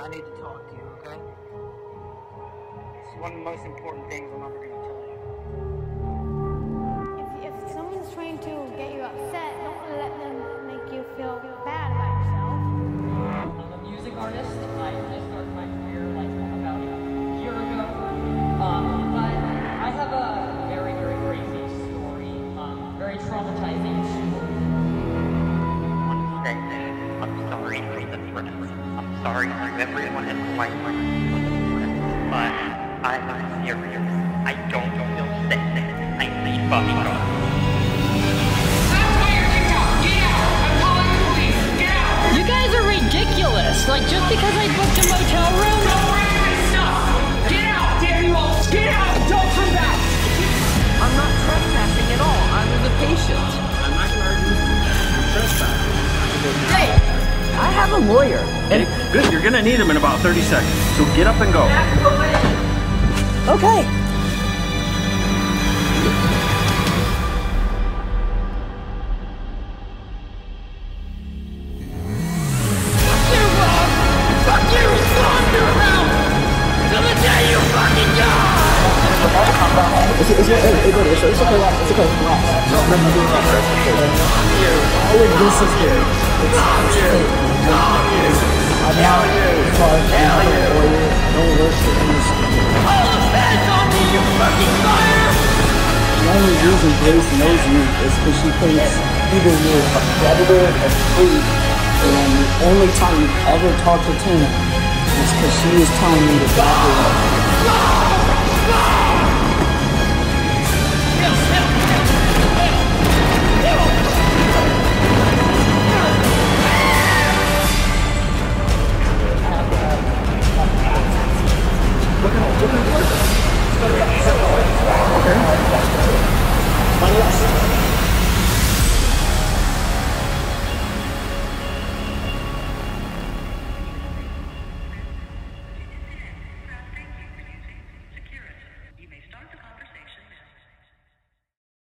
I need to talk to you, okay? It's one of the most important things I'm ever going to tell you. If, if someone's trying to get you upset, don't let them make you feel bad about yourself. I'm a music artist. I just started my career like about a year ago. Um, but I have a very, very crazy story, um, very traumatizing sorry to everyone in my life. But I, I'm serious. I don't feel sick. I need fucking. You guys are ridiculous. Like just because a lawyer. And good, you're gonna need him in about 30 seconds. So get up and go. Okay. It's, it's, hey, hey, buddy, it's, it's okay, relax. It's okay, relax. No, no, no, no, no, it's okay. All of this is good. It's, it's great. I'm out. Sorry, I'm not a lawyer. No work for industry. The only reason Grace knows you is because she thinks either you're a predator or freak, and the only time you ever talk to Tina is because she was telling me to back up. Okay.